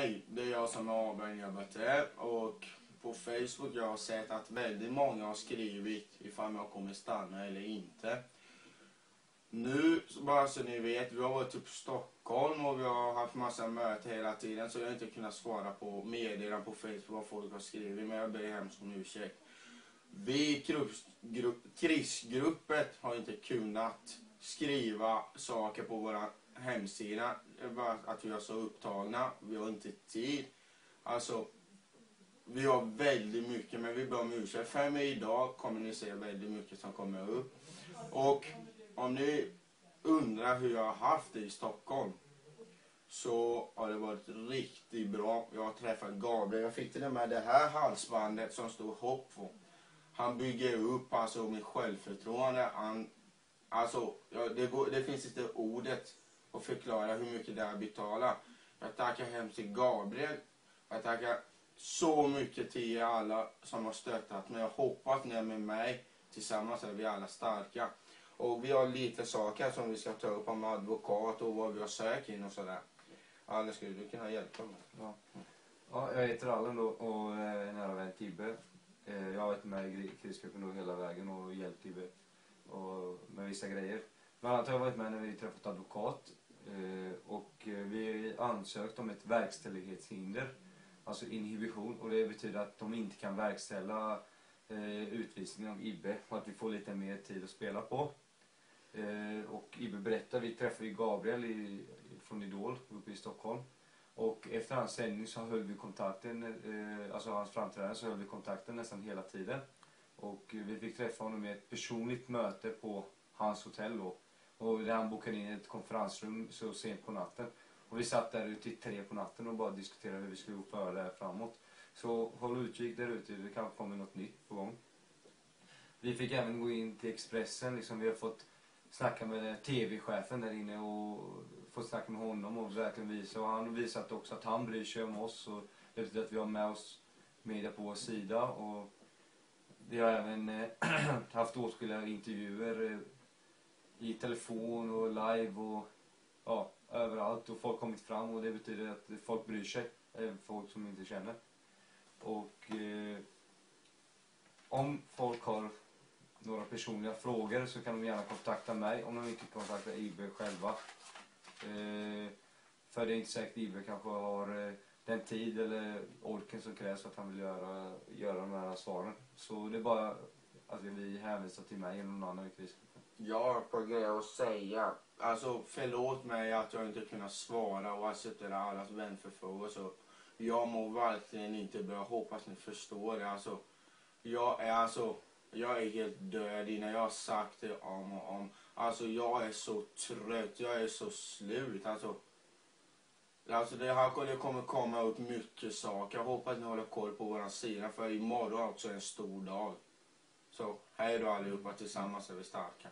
Hej, det är jag som är Abel Jabate och på Facebook jag har sett att väldigt många har skrivit ifall jag kommer stanna eller inte. Nu, bara så ni vet, vi har varit typ Stockholm och vi har haft massa möten hela tiden så jag har inte kunnat svara på meddelanden på Facebook vad folk har skrivit men jag ber hemskt om ursäkt. Vi krisgruppet har inte kunnat skriva saker på våra hemsida. Bara att vi är så upptagna. Vi har inte tid. Alltså, vi har väldigt mycket men vi ber om ursäkt. För mig idag kommer ni se väldigt mycket som kommer upp. Och om ni undrar hur jag har haft det i Stockholm så har det varit riktigt bra. Jag har träffat Gabriel. Jag fick till och med det här halsbandet som står hopp på. Han bygger upp alltså mitt självförtroende. Han, alltså, ja, det, går, det finns inte ordet att förklara hur mycket det är att betala. Jag tackar hemskt till Gabriel. Jag tackar så mycket till er alla som har stöttat mig. Jag hoppas att ni är med mig. Tillsammans är vi alla starka. Och vi har lite saker som vi ska ta upp om advokat och vad vi har sökt in och sådär. Alla skulle du kunna hjälpa mig? Ja. ja jag heter Allen då och eh, är nära vän Tibbe. Eh, jag har varit med i krisgruppen hela vägen och hjälpt Tibbe och vissa grejer. Bland annat har jag varit med när vi träffat advokat eh, och eh, vi har ansökt om ett verkställighetshinder, alltså inhibition och det betyder att de inte kan verkställa eh, utvisningen av Ibbe och att vi får lite mer tid att spela på. Och Ibbe berättar, vi träffade ju Gabriel i, från Idol uppe i Stockholm och efter hans sändning så höll vi kontakten, alltså hans framträdande så höll vi kontakten nästan hela tiden. Och vi fick träffa honom i ett personligt möte på hans hotell då. Och där han bokade in ett konferensrum så sent på natten. Och vi satt där ute i tre på natten och bara diskuterade hur vi skulle föra det här framåt. Så håll utkik där ute, det kanske kommer något nytt på gång. Vi fick även gå in till Expressen, liksom vi har fått snacka med tv-chefen där inne och fått snacka med honom och verkligen visa. Och han har visat också att han bryr sig om oss och det betyder att vi har med oss media på vår sida. Och vi har även eh, haft åtskilliga intervjuer eh, i telefon och live och ja, överallt och folk har kommit fram och det betyder att folk bryr sig, även folk som inte känner. Och eh, om folk har några personliga frågor så kan de gärna kontakta mig om de inte kontaktar IB själva. Eh, för det är inte säkert IB kanske har eh, den tid eller orken som krävs för att han vill göra, göra de här svaren. Så det är bara att vi hänvisar till mig eller någon annan i krisgruppen. Jag har ett par grejer att säga. Alltså förlåt mig att jag inte kunnat svara och acceptera allas vänförfrågor. jag mår verkligen inte bra. Hoppas ni förstår det. Alltså, jag är alltså jag är helt död innan jag har sagt det om och om. Alltså jag är så trött, jag är så slut. Alltså, alltså det här det kommer komma ut mycket saker. Jag hoppas ni håller koll på våran sida för imorgon också är en stor dag. Så hej då allihopa, tillsammans är vi starka.